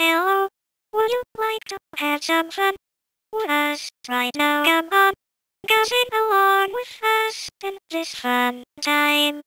Hello, would you like to have some fun with us right now? Come on, gossip along with us in this fun time.